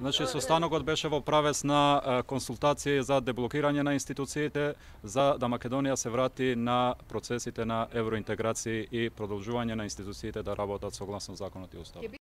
Значи состанокот беше во правец на консултации за деблокирање на институциите за да Македонија се врати на процесите на евроинтеграција и продолжување на институциите да работат согласно законот и уставот.